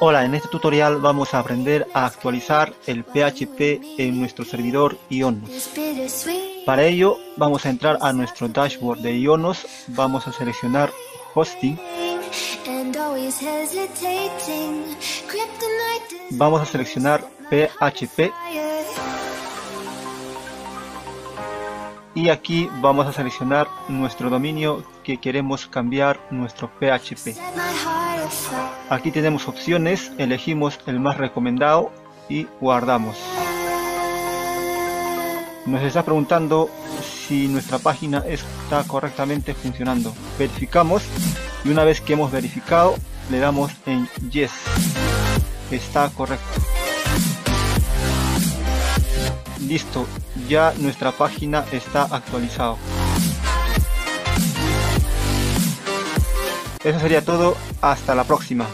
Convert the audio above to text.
Hola, en este tutorial vamos a aprender a actualizar el PHP en nuestro servidor Ionos. Para ello vamos a entrar a nuestro dashboard de Ionos, vamos a seleccionar Hosting, vamos a seleccionar PHP y aquí vamos a seleccionar nuestro dominio que queremos cambiar nuestro PHP. Aquí tenemos opciones, elegimos el más recomendado y guardamos. Nos está preguntando si nuestra página está correctamente funcionando. Verificamos y una vez que hemos verificado le damos en Yes. Está correcto. Listo, ya nuestra página está actualizada. Eso sería todo, hasta la próxima.